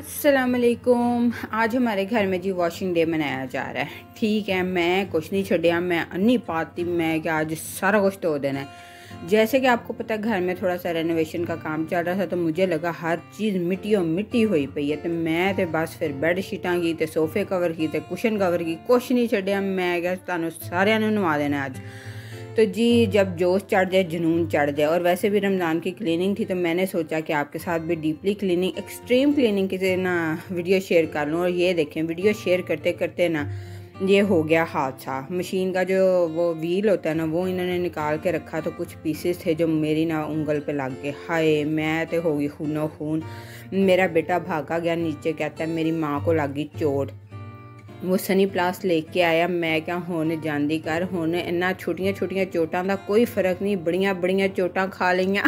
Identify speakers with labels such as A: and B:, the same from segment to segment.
A: असलकुम आज हमारे घर में जी वॉशिंग डे मनाया जा रहा है। ठीक है, मैं कुछ नहीं छड़िया, मैं अन्नी पाती, मैं कि आज सारा कुछ धो देना है। जैसे कि आपको पता है, घर में थोड़ा सा रेनोवेशन का काम चल रहा था तो मुझे लगा हर चीज़ मिट्टी और मिट्टी हुई पई है। तो मैं तो बस फिर बैड शीटा की तो सोफे कवर की तो कुशन कवर की, कुछ नहीं छड़िया। मैं क्या तुम सारे नवा देना अज तो जी, जब जोश चढ़ जाए, जुनून चढ़ जाए, और वैसे भी रमज़ान की क्लीनिंग थी तो मैंने सोचा कि आपके साथ भी डीपली क्लीनिंग एक्सट्रीम क्लीनिंग की ना वीडियो शेयर कर लूँ। और ये देखें वीडियो शेयर करते करते ना ये हो गया हादसा। मशीन का जो वो व्हील होता है ना, वो इन्होंने निकाल के रखा तो कुछ पीसेस थे जो मेरी ना उंगल पे लग गए। हाय, मैं तो होगी खूनो खून। मेरा बेटा भागा गया नीचे, कहता है, मेरी माँ को लग चोट। वो सनी प्लास लेके आया मैं क्या होने ਜਾਂਦੀ कर होने इन्ना छोटिया छोटिया चोटा का कोई फ़र्क नहीं बड़िया बड़िया चोटा खा लिया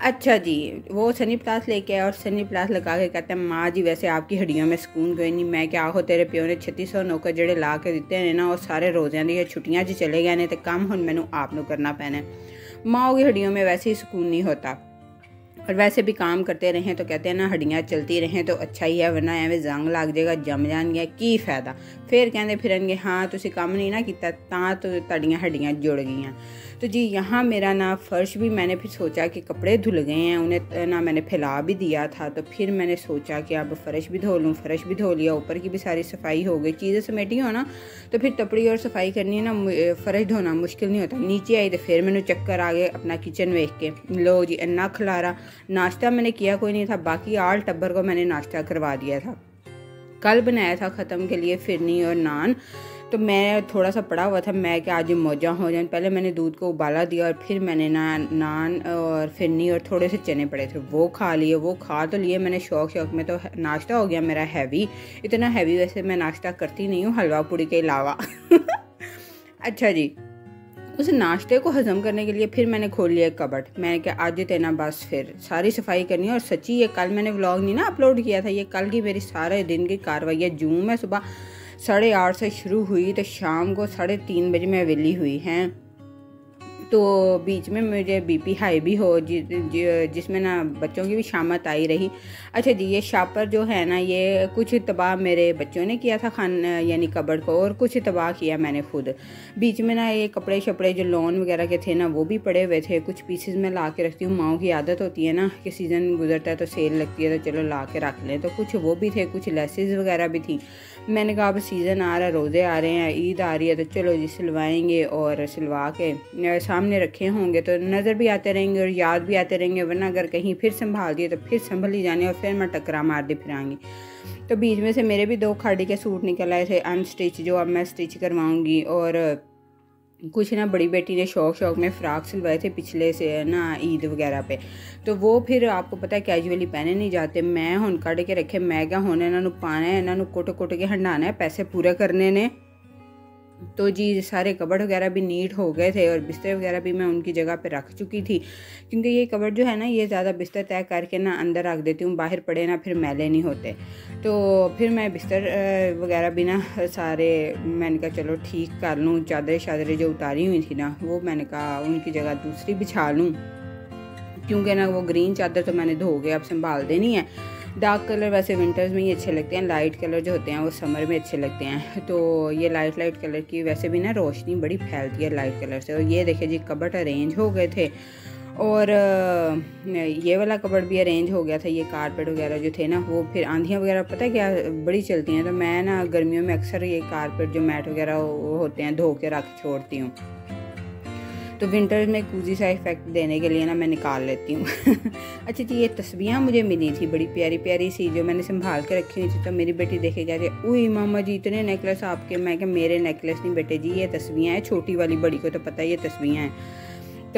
A: अच्छा जी वो सनी प्लास लेके आया और सनी प्लास लगा के कहते हैं माँ जी वैसे आपकी हड्डियों में सुकून कोई नहीं मैं क्या हो तेरे प्यो ने छत्ती सौ नौकर जड़े ला के दिते हैं ना वो सारे रोज़ियाँ दी छुट्टियाँ च चले गए हैं तो काम हम मैनू आप करना पैना माओ की हड्डियों में वैसे ही सुकून नहीं होता और वैसे भी काम करते रहें तो कहते हैं ना हड्डियाँ चलती रहें तो अच्छा ही है वरना एवं जंग लग जाएगा जम जाएंगे की फायदा फिर कहते फिर हाँ तुम काम नहीं ना किया ਤਾਂ तो ਤੁਹਾਡੀਆਂ हड्डियाँ जुड़ गई तो जी, यहाँ मेरा ना फ़र्श भी मैंने फिर सोचा कि कपड़े धुल गए हैं, उन्हें ना मैंने फैला भी दिया था तो फिर मैंने सोचा कि अब फ़र्श भी धो लूँ, फ़र्श भी धो लिया, ऊपर की भी सारी सफ़ाई हो गई, चीज़ें समेटी हो ना तो फिर तपड़ी और सफ़ाई करनी है ना फ़र्श धोना मुश्किल नहीं होता, नीचे आई तो फिर मैंने चक्कर आ गए अपना किचन वेख के, लो जी, इन्ना खलारा, नाश्ता मैंने किया कोई नहीं था, बाकी आल टब्बर को मैंने नाश्ता करवा दिया था। कल बनाया था ख़त्म के लिए फिरनी और नान तो मैं थोड़ा सा पड़ा हुआ था, मैं कि आज मौजा हो जाए। पहले मैंने दूध को उबाला दिया और फिर मैंने ना नान और फिरनी और थोड़े से चने पड़े थे। वो खा लिए, वो खा तो लिए मैंने शौक शौक में तो नाश्ता हो गया मेरा हैवी इतना हैवी वैसे मैं नाश्ता करती नहीं हूँ, हलवा पूड़ी के अलावा। अच्छा जी, उस नाश्ते को हज़म करने के लिए फिर मैंने खोल लिया कबट मैंने कहा आज तेना बस फिर सारी सफ़ाई करनी है और सच्ची ये कल मैंने व्लॉग नहीं ना अपलोड किया था, ये कल की मेरी सारे दिन की कार्रवाई है। जूँ मैं सुबह साढ़े आठ से शुरू हुई तो शाम को साढ़े तीन बजे में अवेली हुई, हैं। तो बीच में मुझे बीपी हाई भी हो जिसमें ना बच्चों की भी शामत आई रही। अच्छा जी, ये शापर जो है ना, ये कुछ तबाह मेरे बच्चों ने किया था खान, यानी कबड़ को, और कुछ तबाह किया मैंने खुद। बीच में ना ये कपड़े शपड़े जो लोन वगैरह के थे ना, वो भी पड़े हुए थे। कुछ पीसेस में ला के रखती हूँ। माओ की आदत होती है ना कि सीज़न गुजरता है तो सेल लगती है तो चलो ला के रख लें। तो कुछ वो भी थे, कुछ लेसेज वगैरह भी थी। मैंने कहा, अब सीज़न आ रहा है, रोज़े आ रहे हैं, ईद आ रही है तो चलो जी, सिलवाएँगे और सिलवा के सामने रखे होंगे तो नज़र भी आते रहेंगे और याद भी आते रहेंगे, वरना अगर कहीं फिर संभाल दिए तो फिर संभल ही जाने और फिर मैं टकरा मार दी फिरांगी तो बीच में से मेरे भी दो खाड़ी के सूट निकल आए थे अनस्टिच जो अब मैं स्टिच करवाऊँगी और कुछ ना बड़ी बेटी ने शौक शौक में फ़्राक सिलवाए थे पिछले से ना, ईद वगैरह पे। तो वो फिर आपको पता है कैजुअली पहने नहीं जाते, मैं हूँ कढ़ के रखे मैं क्या होने इन्हों पाना है इन्हों कुट कुट के हंडाना है, पैसे पूरे करने ने। तो जी, सारे कबड़ वगैरह भी नीट हो गए थे और बिस्तर वगैरह भी मैं उनकी जगह पे रख चुकी थी। क्योंकि ये कबड़ जो है ना, ये ज़्यादा बिस्तर तय करके ना अंदर रख देती हूँ, बाहर पड़े ना फिर मैले नहीं होते। तो फिर मैं बिस्तर वगैरह भी ना सारे, मैंने कहा चलो ठीक कर लूँ चादरें शादरें जो उतारी हुई थी ना, वो मैंने कहा उनकी जगह दूसरी बिछा लूँ। क्योंकि ना वो ग्रीन चादर तो मैंने धो के अब संभाल देनी है। डार्क कलर वैसे विंटर्स में ही अच्छे लगते हैं, लाइट कलर जो होते हैं वो समर में अच्छे लगते हैं। तो ये लाइट लाइट कलर की वैसे भी ना रोशनी बड़ी फैलती है लाइट कलर से। और ये देखिए जी कबट अरेंज हो गए थे। और ये वाला कबड़ भी अरेंज हो गया था, ये कारपेट वगैरह जो थे ना, वो फिर आंधियाँ वगैरह, पता है क्या बड़ी चलती हैं? तो मैं ना गर्मियों में अक्सर ये कारपेट जो मैट वगैरह होते हैं, धो के रख छोड़ती हूँ। तो विंटर में कूजी सा इफ़ेक्ट देने के लिए ना मैं निकाल लेती हूँ। अच्छा जी, ये तस्वीरें मुझे मिली थी बड़ी प्यारी प्यारी सी, जो मैंने संभाल के रखी हुई थी तो मेरी बेटी देखे क्या थे ओ मामा जी, इतने नेकलेस आपके, मैं क्या मेरे नेकलेस नहीं बेटे जी, ये तस्वीरें हैं, छोटी वाली, बड़ी को तो पता है ये तस्वीरें हैं।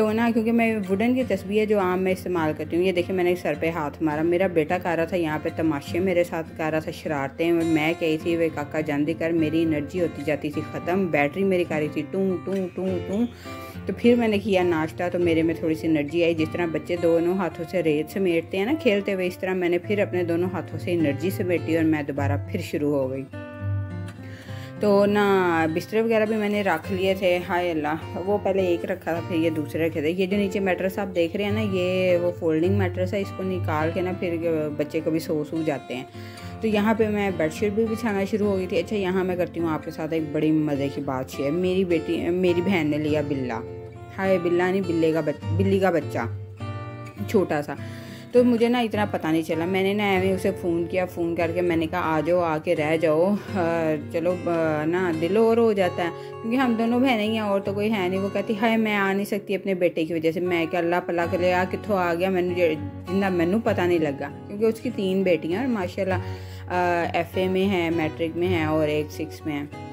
A: तो ना, क्योंकि मैं वुडन की तस्वीर है जो आम मैं इस्तेमाल करती हूँ। ये देखिए, मैंने सर पे हाथ मारा। मेरा बेटा कह रहा था, यहाँ पे तमाशे मेरे साथ कर रहा था, शरारतें मैं कही थी, वे काका जानदी कर, मेरी एनर्जी होती जाती थी ख़त्म। बैटरी मेरी कह रही थी, टू टू टू टू। तो फिर मैंने किया नाश्ता तो मेरे में थोड़ी सी एनर्जी आई। जिस तरह बच्चे दोनों हाथों से रेत समेटते हैं ना, खेलते हुए, इस तरह मैंने फिर अपने दोनों हाथों से एनर्जी समेटी और मैं दोबारा फिर शुरू हो गई। तो ना, बिस्तर वगैरह भी मैंने रख लिए थे, हाय अल्लाह। वो पहले एक रखा था, फिर ये दूसरे रखे थे। ये जो नीचे मैट्रेस आप देख रहे हैं ना, ये वो फोल्डिंग मैट्रेस है, इसको निकाल के ना फिर बच्चे कभी सो सो जाते हैं। तो यहाँ पे मैं बेडशीट भी बिछाना शुरू हो गई थी। अच्छा यहाँ मैं करती हूँ आपके साथ एक बड़ी मज़े की बात शेयर। मेरी बेटी मेरी बहन ने लिया बिल्ला। हाय, बिल्ला नहीं, बिल्ले का बिल्ली का बच्चा। छोटा सा। तो मुझे ना इतना पता नहीं चला। मैंने ना एवं उसे फ़ोन किया, फ़ोन करके मैंने कहा, आ जाओ, आके रह जाओ। चलो ना दिल और हो जाता है। क्योंकि हम दोनों बहनें ही हैं और तो कोई है नहीं। वो कहती, हाय, मैं आ नहीं सकती अपने बेटे की वजह से। मैं क्या अल्लाह पला के लिया कितों आ गया? मैंने ज़िंदा मैनू पता नहीं लगा। क्योंकि उसकी तीन बेटियाँ और माशाल्लाह एफ़ में है मैट्रिक में है और एक सिक्स में है।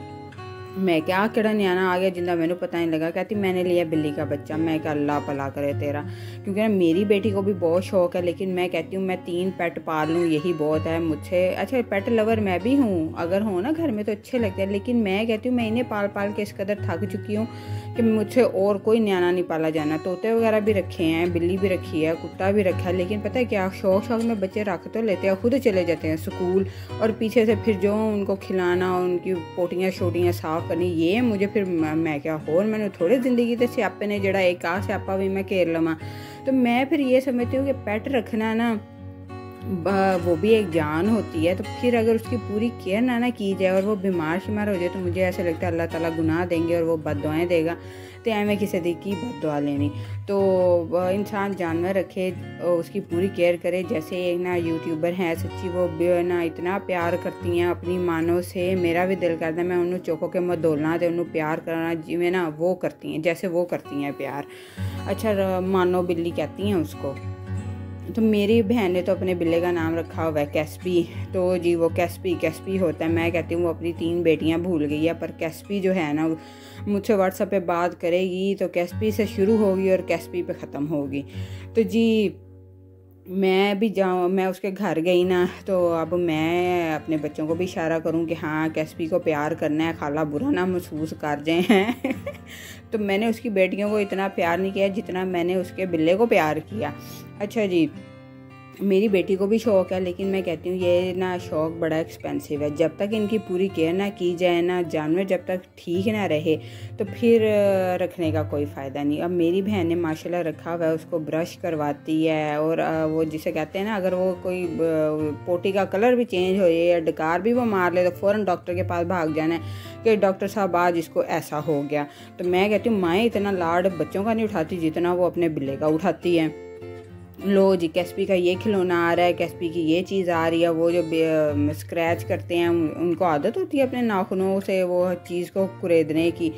A: मैं क्या किड़ा न्याना आ गया ज़िंदा मैंने पता नहीं लगा। कहती, मैंने लिया बिल्ली का बच्चा। मैं क्या अल्लाह पला करे तेरा? क्योंकि ना मेरी बेटी को भी बहुत शौक है, लेकिन मैं कहती हूँ, मैं तीन पेट पाल लूँ यही बहुत है मुझसे अच्छा पेट लवर मैं भी हूँ। अगर हो ना घर में तो अच्छे लगते हैं। लेकिन मैं कहती हूँ, मैं इन्हें पाल पाल के इस कदर थक चुकी हूँ कि मुझसे और कोई न्याना नहीं पाला जाना। तोते वगैरह भी रखे हैं, बिल्ली भी रखी है, कुत्ता भी रखा है। लेकिन पता है क्या? शौक शौक में बच्चे रख तो लेते हैं, खुद चले जाते हैं स्कूल और पीछे से फिर जो उनको खिलाना, उनकी पोटियाँ शोटियाँ साफ़ ये मुझे फिर मैं क्या हो मैंने थोड़े ज़िंदगी के स्यापे ने, जड़ा एक आ स्यापा भी मैं घेर लवा। तो मैं फिर ये समझती हूँ कि पैट रखना ना वो भी एक जान होती है तो फिर अगर उसकी पूरी केयर ना ना की जाए और वो बीमार शिमार हो जाए तो मुझे ऐसा लगता है अल्लाह ताला गुनाह देंगे और वो बद देगा। तो एवं किसी दी की बद दुआ लेनी। तो इंसान जानवर रखे उसकी पूरी केयर करे, जैसे एक ना यूट्यूबर हैं, सच्ची वो ना, इतना प्यार करती हैं अपनी मानों से, मेरा भी दिल करता मैं उन्होंने चौकों के मदोलना दे उन्होंने प्यार करना जिमें ना वो करती हैं, जैसे वो करती हैं प्यार। अच्छा मानो बिल्ली कहती हैं उसको। तो मेरी बहन ने तो अपने बिल्ले का नाम रखा हुआ है कैस्पी। तो जी, वो कैस्पी कैस्पी होता है। मैं कहती हूँ, वो अपनी तीन बेटियाँ भूल गई है, पर कैस्पी जो है ना मुझसे व्हाट्सएप पे बात करेगी तो कैस्पी से शुरू होगी और कैस्पी पे ख़त्म होगी। तो जी, मैं भी जाऊँ, मैं उसके घर गई ना तो अब मैं अपने बच्चों को भी इशारा करूँ कि हाँ कैस्पी को प्यार करना है, खाला बुरा ना महसूस कर जाए। हैं तो मैंने उसकी बेटियों को इतना प्यार नहीं किया जितना मैंने उसके बिल्ले को प्यार किया। अच्छा जी, मेरी बेटी को भी शौक़ है, लेकिन मैं कहती हूँ, ये ना शौक़ बड़ा एक्सपेंसिव है। जब तक इनकी पूरी केयर ना की जाए, ना जानवर जब तक ठीक ना रहे तो फिर रखने का कोई फ़ायदा नहीं। अब मेरी बहन ने माशाल्लाह रखा हुआ है, उसको ब्रश करवाती है और वो जिसे कहते हैं ना, अगर वो कोई पोटी का कलर भी चेंज हो जाए या डकार भी वो मार ले तो फ़ौर डॉक्टर के पास भाग जाना है कि डॉक्टर साहब, आज इसको ऐसा हो गया। तो मैं कहती हूँ, माएँ, इतना लाड बच्चों का नहीं उठाती जितना वो अपने बिल्ले का उठाती है। लो जी, कैस्पी का ये खिलौना आ रहा है, कैस्पी की ये चीज़ आ रही है, वो जो स्क्रैच करते हैं उनको आदत होती है अपने नाखूनों से वो चीज़ को कुरेदने की।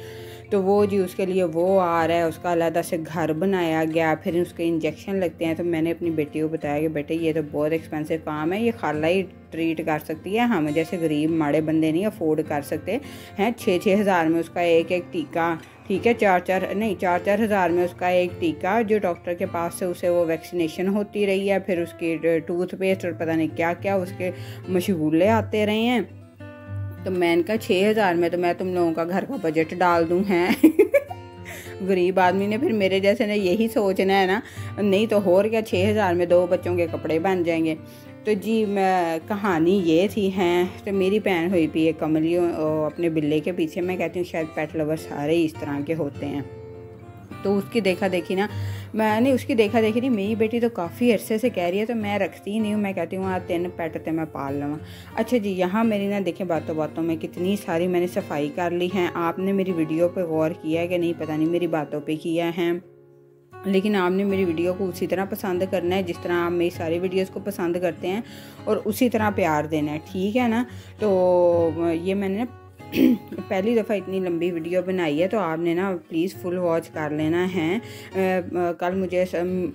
A: तो वो जी, उसके लिए वो आ रहा है, उसका अलहदा से घर बनाया गया, फिर उसके इंजेक्शन लगते हैं। तो मैंने अपनी बेटी को बताया कि, बेटे, ये तो बहुत एक्सपेंसिव काम है, ये खाला ही ट्रीट कर सकती है, हम जैसे गरीब माड़े बंदे नहीं अफोर्ड कर सकते हैं छः छः हज़ार में उसका एक एक टीका ठीक है, चार चार, नहीं, चार चार हज़ार में उसका एक टीका, जो डॉक्टर के पास से उसे वो वैक्सीनेशन होती रही है, फिर उसकी टूथपेस्ट और पता नहीं क्या क्या उसके मशगूले आते रहे हैं। तो मैंने कहा छः हज़ार में तो मैं तुम लोगों का घर का बजट डाल दूँ, हैं? गरीब आदमी ने फिर मेरे जैसे ने यही सोचना है ना, नहीं तो और क्या छः हज़ार में दो बच्चों के कपड़े बन जाएँगे। तो जी, मैं कहानी ये थी, हैं तो मेरी बहन हुई भी है कमलियों अपने बिल्ले के पीछे। मैं कहती हूँ, शायद पेट लवर सारे इस तरह के होते हैं। तो उसकी देखा देखी ना, मैंने उसकी देखा देखी नहीं, मेरी बेटी तो काफ़ी अरसे से कह रही है तो मैं रखती ही नहीं हूँ। मैं कहती हूँ आज तीन पेट तो मैं पाल लूँ अच्छा जी, यहाँ मेरी ना देखें बातों बातों में कितनी सारी मैंने सफ़ाई कर ली है। आपने मेरी वीडियो पर गौर किया है कि नहीं, पता नहीं मेरी बातों पर किया है। लेकिन आपने मेरी वीडियो को उसी तरह पसंद करना है, जिस तरह आप मेरी सारी वीडियोस को पसंद करते हैं और उसी तरह प्यार देना है, ठीक है ना? तो ये मैंने पहली दफ़ा इतनी लंबी वीडियो बनाई है तो आपने ना प्लीज़ फुल वॉच कर लेना है। कल मुझे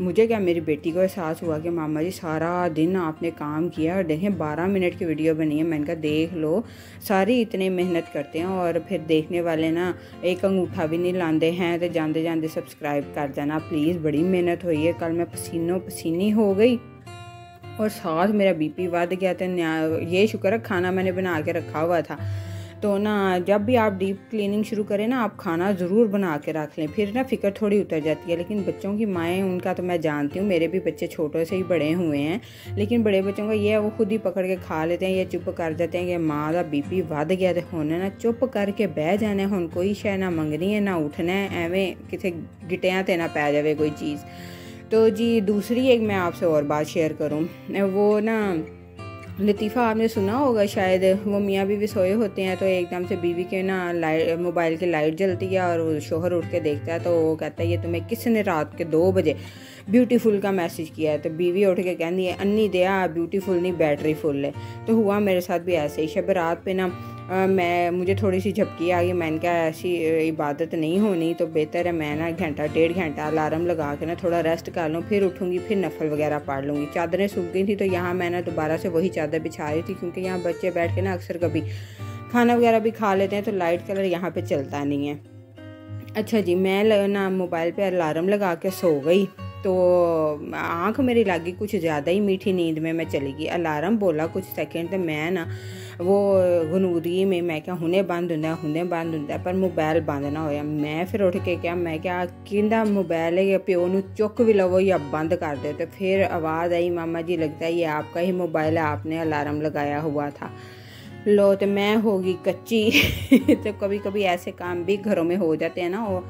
A: मुझे क्या मेरी बेटी को एहसास हुआ कि मामा जी सारा दिन आपने काम किया और देखें, बारह मिनट की वीडियो बनी है मैंने कहा देख लो। सारी इतनी मेहनत करते हैं और फिर देखने वाले ना एक अंगूठा भी नहीं लाते हैं तो जाते जाते सब्सक्राइब कर जाना। प्लीज़ बड़ी मेहनत हुई है, कल मैं पसीनों, पसीनी हो गई। और साथ मेरा बीपी बढ़ गया था ये शुक्र है, खाना मैंने बना के रखा हुआ था। तो ना, जब भी आप डीप क्लीनिंग शुरू करें ना, आप खाना ज़रूर बना के रख लें। फिर ना फ़िक्र थोड़ी उतर जाती है, लेकिन बच्चों की माएँ, उनका तो मैं जानती हूँ, मेरे भी बच्चे छोटों से ही बड़े हुए हैं। लेकिन बड़े बच्चों का ये है, वो खुद ही पकड़ के खा लेते हैं या चुप कर देते हैं कि माँ का बी पी वध गया तो होने ना चुप करके बह जाने हूँ कोई शह ना मंगनी है, ना उठना है एवें किसी गिटिया तो ना पै जाए कोई चीज़। तो जी, दूसरी एक मैं आपसे और बात शेयर करूँ। वो ना लतीफ़ा, आपने सुना होगा, शायद वो मियाँ बीवी सोए होते हैं तो एकदम से बीवी के ना लाइट, मोबाइल की लाइट जलती है और शोहर उठ के देखता है तो वो कहता है, ये तुम्हें किसने रात के दो बजे ब्यूटीफुल का मैसेज किया है? तो बीवी उठ के कहती है, अन्नी दया ब्यूटीफुल नहीं बैटरी फुल है। तो हुआ मेरे साथ भी ऐसे ही, शब रात पे ना मैं, मुझे थोड़ी सी झपकी आ गई। मैंने कहा, ऐसी इबादत नहीं होनी तो बेहतर है मैं ना घंटा, डेढ़ घंटा अलार्म लगा के ना थोड़ा रेस्ट कर लूँ, फिर उठूँगी, फिर नफल वगैरह पढ़ लूँगी। चादरें सूख गई थी तो यहाँ मैं ना दोबारा से वही चादर बिछा रही थी, क्योंकि यहाँ बच्चे बैठ के ना अक्सर कभी खाना वगैरह भी खा लेते हैं तो लाइट कलर यहाँ पर चलता नहीं है। अच्छा जी, मैं ना मोबाइल पे अलार्म लगा के सो गई तो आँख मेरी लगी कुछ ज़्यादा ही मीठी नींद में मैं चली गई। अलार्म बोला कुछ सेकंड तो मैं ना वो गनूदगी में मैं क्या हुने बंद होंगे हुने बंद होंगे पर मोबाइल बंद ना होया। मैं फिर उठ के क्या, मैं क्या कि मोबाइल है प्यो न चुक भी लवो या बंद कर दो तो फिर आवाज़ आई, मामा जी लगता है ये आपका ही मोबाइल है, आपने अलार्म लगाया हुआ था। लो तो मैं होगी कच्ची तो कभी कभी ऐसे काम भी घरों में हो जाते हैं ना वो।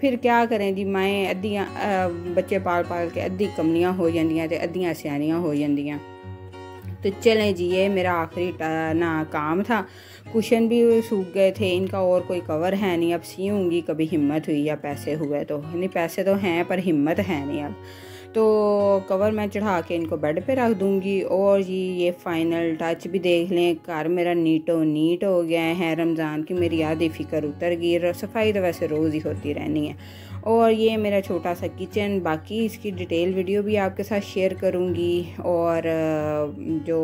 A: फिर क्या करें जी, माएँ अद्धियाँ बच्चे पाल पाल के अद्धी कमलियाँ हो तो अद्धियाँ सियानियाँ हो जांदियाँ। तो चलें जी, ये मेरा आखिरी ना काम था। कुशन भी सूख गए थे, इनका और कोई कवर है नहीं। अब सीऊँगी, कभी हिम्मत हुई या पैसे हुए तो। नहीं, पैसे तो हैं, पर हिम्मत है नहीं अब। तो कवर मैं चढ़ा के इनको बेड पे रख दूँगी और जी ये फाइनल टच भी देख लें। घर मेरा नीटो नीट हो गया है। रमज़ान की मेरी आधी फ़िक्र उतर गई सफ़ाई तो वैसे रोज़ ही होती रहनी है। और ये मेरा छोटा सा किचन बाकी इसकी डिटेल वीडियो भी आपके साथ शेयर करूँगी। और जो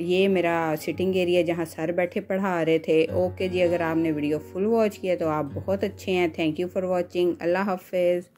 A: ये मेरा सिटिंग एरिया जहाँ सर बैठे पढ़ा रहे थे। ओके जी, अगर आपने वीडियो फुल वॉच किया तो आप बहुत अच्छे हैं। थैंक यू फॉर वॉचिंग अल्लाह हाफिज़।